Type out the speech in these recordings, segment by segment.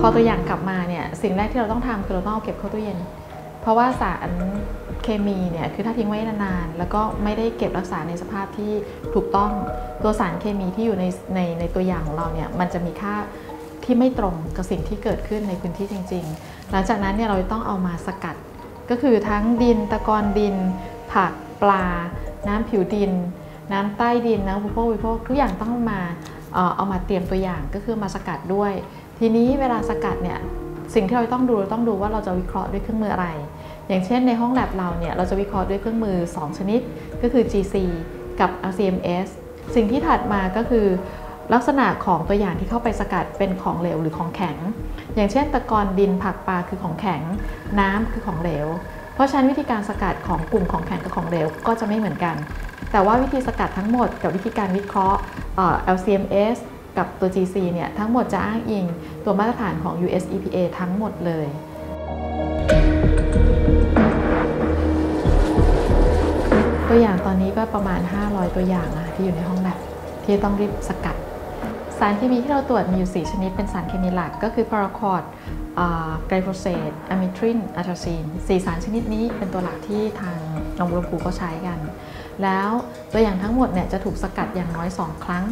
พอตัวอย่างกลับมาเนี่ยสิ่งแรกที่เราต้องทำคือเราต้องเอาเก็บเข้าตู้เย็น เพราะว่าสารเคมีเนี่ยคือถ้าทิ้งไว้นานๆแล้วก็ไม่ได้เก็บรักษาในสภาพที่ถูกต้องตัวสารเคมีที่อยู่ในในในตัวอย่างของเราเนี่ยมันจะมีค่าที่ไม่ตรงกับสิ่งที่เกิดขึ้นในพื้นที่จริง ๆ หลังจากนั้นเนี่ยเราต้องเอามาสกัด ก็คือทั้งดินตะกอนดิน ผักปลา น้ำผิวดิน น้ำใต้ดินน้ำอุปโภคบริโภคทุกอย่างต้องมาเอามาเตรียมตัวอย่างก็คือมาสกัดด้วย ทีนี้เวลาสกัดเนี่ยสิ่งที่เราต้องดูเราต้องดูว่าเราจะวิเคราะห์ด้วยเครื่องมืออะไร อย่างเช่นในห้องแลบเราเนี่ยเราจะวิเคราะห์ด้วยเครื่องมือ 2 ชนิด ก็คือ GC กับ LCMS สิ่งที่ถัดมาก็คือ ลักษณะของตัวอย่างที่เข้าไปสกัดเป็นของเหลวหรือของแข็ง อย่างเช่นตะกอนดินผักปลาคือของแข็ง น้ำคือของเหลว เพราะฉะนั้นวิธีการสกัดของกลุ่มของแข็งกับของเหลวก็จะไม่เหมือนกัน แต่ว่าวิธีสกัดทั้งหมดกับวิธีการวิเคราะห์ LCMS กับตัว GC เนี่ยทั้งหมดจะอ้างอิงตัวมาตรฐานของ US EPA ทั้งหมดเลยตัวอย่างตอนนี้ก็ประมาณ 500 ตัวอย่างนะที่อยู่ในห้องแล็บที่ต้องรีบสกัด สารเคมีที่เราตรวจมีอยู่ 4 ชนิดเป็นสารเคมีหลักก็คือพาราควอตไกลโฟเซตอะเมทรินอะทราซีน4สารชนิดนี้เป็นตัวหลักที่ทางนงบัวลำพูเขาใช้กัน แล้วตัวอย่างทั้งหมดเนี่ยจะถูกสกัดอย่างน้อย 2 ครั้ง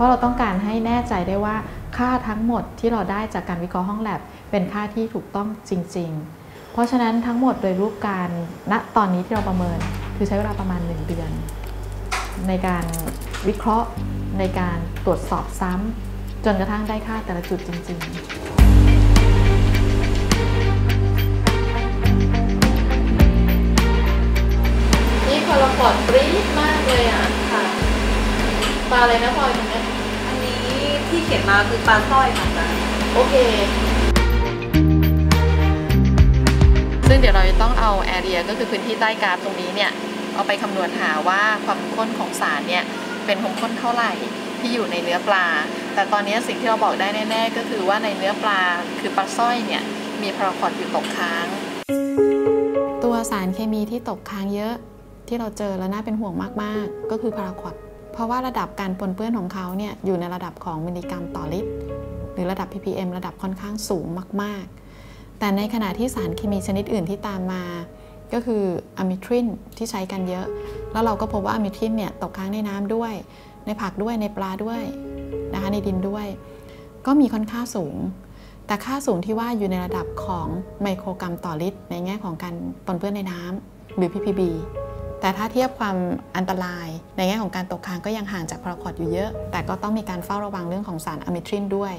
ราะเราต้องการให้แน่ใจได้ว่าค่าทั้งหมดที่เราได้จากการวิเคราะห์ห้องแลบเป็นค่าที่ถูกต้องจริง ๆ เพราะฉะนั้นทั้งหมดโดยรูปการณตอนนี้ที่เราประเมิน คือใช้เวลาประมาณ 1 เดือน ในการวิเคราะห์ในการตรวจสอบซ้ำจนกระทั่งได้ค่าแต่ละจุดจริงๆนี่พอเราปลอดปรี๊ดมากเลยอะค่ะ ปลาอะไรนะพลอยตรงนี้อันนี้ที่เขียนมาคือปลาสร้อยค่ะอาจารย์โอเค ซึ่งเดี๋ยวเราจะต้องเอาแอเรียก็คือพื้นที่ใต้กราฟตรงนี้เนี่ย เอาไปคำนวณหาว่าความข้นของสารเนี่ย เป็นความข้นเท่าไหร่ที่อยู่ในเนื้อปลา แต่ตอนนี้สิ่งที่เราบอกได้แน่ๆ ก็คือว่าในเนื้อปลาคือปลาสร้อยเนี่ย มีพาราคอดอยู่ตกค้าง ตัวสารเคมีที่ตกค้างเยอะที่เราเจอแล้วน่าเป็นห่วงมากๆ ก็คือพาราคอด เพราะว่าระดับการปนเปื้อนของเขาเนี่ยอยู่ในระดับของมิลลิกรัมต่อลิตร หรือระดับ ppm ระดับค่อนข้างสูงมาก ๆ แต่ในขณะที่สารเคมีชนิดอื่นที่ตามมาก็คืออะมิทรินที่ใช้กันเยอะ แล้วเราก็พบว่าอะมิทรินเนี่ยตกค้างในน้ำด้วย ในผักด้วยในปลาด้วยนะคะในดินด้วย ก็มีค่อนข้างสูง แต่ค่าสูงที่ว่าอยู่ในระดับของไมโครกรัมต่อลิตร ในแง่ของการปนเปื้อนในน้ำหรือ ppb แต่ถ้าเทียบความอันตราย ในแง่ของการตกค้างก็ยังห่างจากพาราคอดอยู่เยอะ แต่ก็ต้องมีการเฝ้าระวังเรื่องของสารอะมิทรินด้วย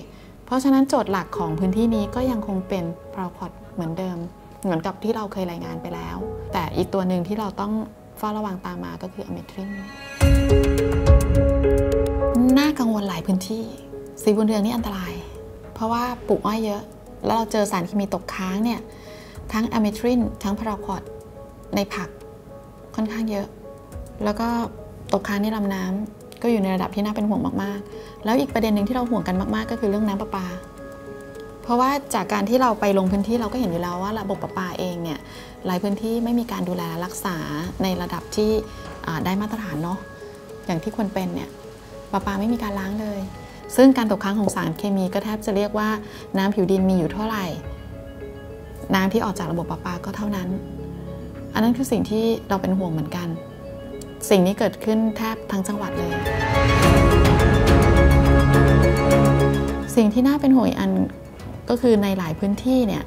เพราะฉะนั้นโจทย์หลักของพื้นที่นี้ก็ยังคงเป็นพาราคอดเหมือนเดิม เหมือนกับที่เราเคยรายงานไปแล้ว แต่อีกตัวหนึ่งที่เราต้องเฝ้าระวังตามมาก็คืออะมิทรินน่ากังวลหลายพื้นที่สีบุญเรืองนี่อันตราย เพราะว่าปลูกอ้อยเยอะ แล้วเราเจอสารเคมีตกค้างเนี่ยทั้งอะมิทรินทั้งพาราคอดในผัก ค่อนข้างเยอะ แล้วก็ตกค้างในลำน้ำก็อยู่ในระดับที่น่าเป็นห่วงมากๆ แล้วอีกประเด็นหนึ่งที่เราห่วงกันมากๆ ก็คือเรื่องน้ำประปา เพราะว่าจากการที่เราไปลงพื้นที่เราก็เห็นอยู่แล้วว่าระบบประปาเองเนี่ยหลายพื้นที่ไม่มีการดูแลรักษาในระดับที่ได้มาตรฐานเนาะอย่างที่ควรเป็นเนี่ยประปาไม่มีการล้างเลย ซึ่งการตกค้างของสารเคมีก็แทบจะเรียกว่าน้ำผิวดินมีอยู่เท่าไหร่ น้ำที่ออกจากระบบประปาก็เท่านั้น อันนั้นคือสิ่งที่เราเป็นห่วงเหมือนกัน สิ่งนี้เกิดขึ้นแทบทั้งจังหวัดเลย สิ่งที่น่าเป็นห่วงอีกอันก็คือในหลายพื้นที่เนี่ย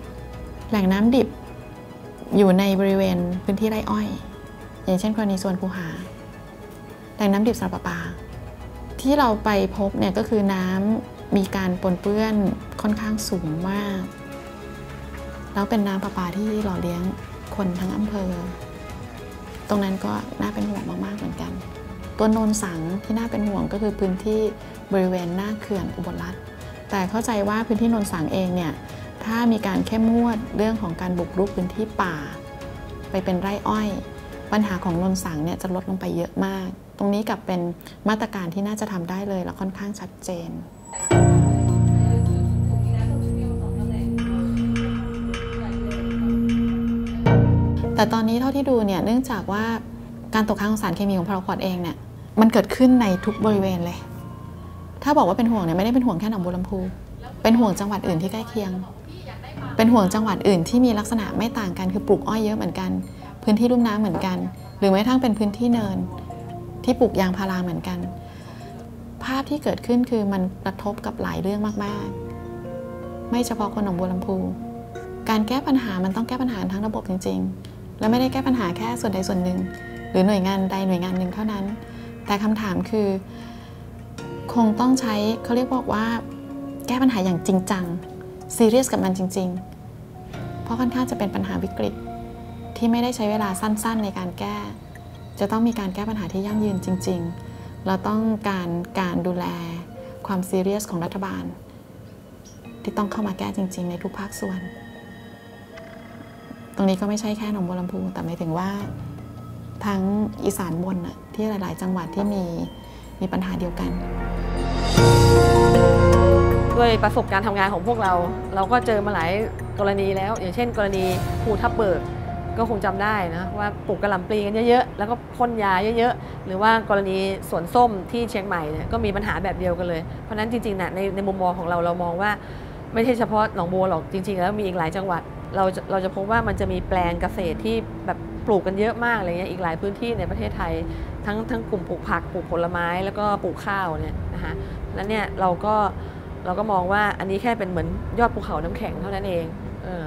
แหล่งน้ำดิบอยู่ในบริเวณพื้นที่ไร่อ้อย อย่างเช่นกรณีสวนภูหา แหล่งน้ำดิบสำหรับประปา ที่เราไปพบเนี่ยก็คือน้ำมีการปนเปื้อนค่อนข้างสูงมาก แล้วเป็นน้ำประปาที่หล่อเลี้ยง คนทั้งอำเภอ ตรงนั้นก็น่าเป็นห่วงมากๆเหมือนกัน ตัวโนนสังที่น่าเป็นห่วงก็คือพื้นที่บริเวณหน้าเขื่อนอุบลรัฐแต่เข้าใจว่าพื้นที่โนนสังเองเนี่ยถ้ามีการเข้มงวดเรื่องของการบุกรุกพื้นที่ป่า ไปเป็นไร่อ้อย ปัญหาของนนสังเนี่ยจะลดลงไปเยอะมาก ตรงนี้กับเป็นมาตรการที่น่าจะทำได้เลยและค่อนข้างชัดเจน แต่ตอนนี้เท่าที่ดูเนี่ยเนื่องจากว่าการตกค้างของสารเคมีของพาราควอดเองเนี่ยมันเกิดขึ้นในทุกบริเวณเลย ถ้าบอกว่าเป็นห่วงเนี่ยไม่ได้เป็นห่วงแค่หนองบัวลำพูเป็นห่วงจังหวัดอื่นที่ใกล้เคียง เป็นห่วงจังหวัดอื่นที่มีลักษณะไม่ต่างกันคือปลูกอ้อยเยอะเหมือนกัน พื้นที่ลุ่มน้ำเหมือนกัน หรือแม้กระทั่งเป็นพื้นที่เนิน ที่ปลูกยางพาราเหมือนกัน ภาพที่เกิดขึ้นคือมันกระทบกับหลายเรื่องมากๆ ไม่เฉพาะคนหนองบัวลำพู การแก้ปัญหามันต้องแก้ปัญหาทั้งระบบจริง ๆ และไม่ได้แก้ปัญหาแค่ส่วนใดส่วนหนึ่ง หรือหน่วยงานใดหน่วยงานหนึ่งเท่านั้น แต่คำถามคือ คงต้องใช้เขาเรียกบอกว่า แก้ปัญหาอย่างจริงจังซีเรียสกับมันจริง ๆ เพราะค่อนข้างจะเป็นปัญหาวิกฤต ที่ไม่ได้ใช้เวลาสั้นๆ ในการแก้ จะต้องมีการแก้ปัญหาที่ยั่งยืนจริง ๆ เราต้องการการดูแลความซีเรียสของรัฐบาล ที่ต้องเข้ามาแก้จริง ๆ ในทุกภาคส่วน ตรงนี้ก็ไม่ใช่แค่หนองบัวลำพู แต่หมายถึงว่าทั้งอีสานบนน่ะที่หลาย ๆ จังหวัดที่มีมีปัญหาเดียวกัน ด้วยประสบการณ์ทำงานของพวกเรา เราก็เจอมาหลายกรณีแล้ว อย่างเช่น กรณีภูทับเบิกก็คงจำได้นะว่าปลูกกระหล่ำปลีกันเยอะๆ แล้วก็พ่นยาเยอะๆ หรือว่ากรณีสวนส้มที่เชียงใหม่เนี่ยก็มีปัญหาแบบเดียวกันเลย เพราะฉะนั้นจริงๆนะในในมุมมองของเราเรามองว่า ไม่ใช่เฉพาะหนองบัวหรอกจริง ๆ แล้วมีอีกหลายจังหวัด เราจะเราจะพบว่ามันจะมีแปลงเกษตรที่แบบปลูกกันเยอะมากอะไรเงี้ยอีกหลายพื้นที่ในประเทศไทย ทั้งทั้งกลุ่มปลูกผักปลูกผลไม้แล้วก็ปลูกข้าวเนี่ยนะคะแล้วเนี่ยเราก็เราก็มองว่าอันนี้แค่เป็นเหมือนยอดภูเขาน้ำแข็งเท่านั้นเองเออ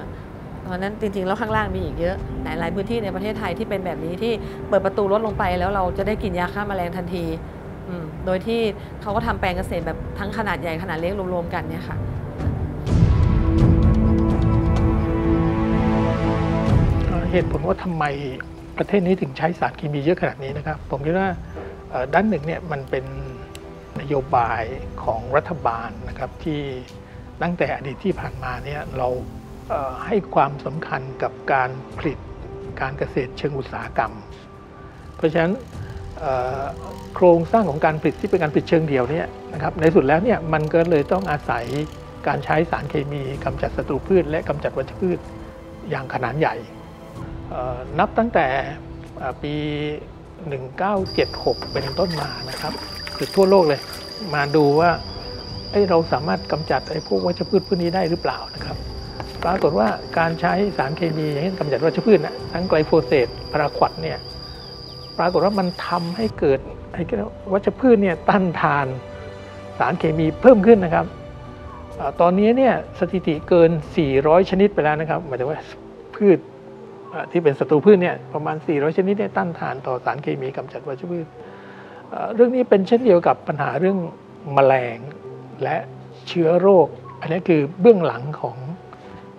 เพราะนั้นจริงๆแล้วข้างล่างมีอีกเยอะหลายหลายพื้นที่ในประเทศไทยที่เป็นแบบนี้ที่เปิดประตูรถลงไปแล้วเราจะได้กินยาฆ่าแมลงทันทีโดยที่เขาก็ทำแปลงเกษตรแบบทั้งขนาดใหญ่ขนาดเล็กรวมๆกันเนี่ยค่ะ เหตุผลว่าทำไมประเทศนี้ถึงใช้สารเคมีเยอะขนาดนี้นะครับ ผมคิดว่าด้านหนึ่งเนี่ยมันเป็นนโยบายของรัฐบาลนะครับที่ตั้งแต่อดีตที่ผ่านมาเนี่ยเราเให้ความสำคัญกับการผลิตการเกษตรเชิงอุตสาหกรรม เพราะฉะนั้นโครงสร้างของการผลิตที่เป็นการผลิตเชิงเดียวเนี่ยนะครับในสุดแล้วเนี่ยมันก็เลยต้องอาศัยการใช้สารเคมีกำจัดศัตรูพืช และกำจัดวัชพืชอย่างขนาดใหญ่ นับตั้งแต่เอ่อปี 1976 เป็นต้นมานะครับ คือทั่วโลกเลย มาดูว่าเราสามารถกำจัดไอ้พวกวัชพืชพวกนี้ได้หรือเปล่านะครับ ปรากฏว่าการใช้สารเคมีอย่างเช่นกำจัดวัชพืชนะทั้งไกลโฟเสตพาราควดเนี่ยปรากฏว่ามันทำให้เกิดไอ้วัชพืชเนี่ยต้านทานสารเคมีเพิ่มขึ้นนะครับอตอนนี้เนี่ยสถิติเกิน 400 ชนิดไปแล้วนะครับหมายถึงว่าพืช ที่เป็นศัตรูพืชเนี่ยประมาณ 400 ชนิดได้ต้านทานต่อสารเคมีกำจัดวัชพืชเรื่องนี้เป็นเช่นเดียวกับปัญหาเรื่องแมลงและเชื้อโรค อันนี้คือเบื้องหลังของ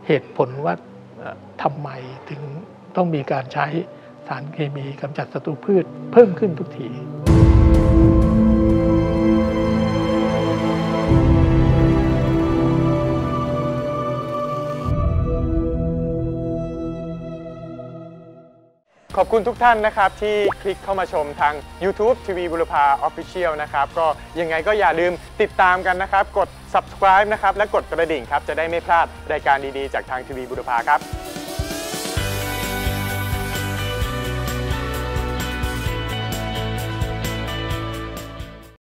เหตุผลว่าเอ่อทำไมถึงต้องมีการใช้สารเคมีกำจัดศัตรูพืชเพิ่มขึ้นทุกที ขอบคุณทุกท่านนะครับที่คลิกเข้ามาชมทาง YouTube ทีวีบุรพา Official นะครับก็ยังไงก็อย่าลืมติดตามกันนะครับ กด subscribe นะครับและกดกระดิ่งครับจะได้ไม่พลาดรายการดีๆ จากทางทีวีบุรพาครับ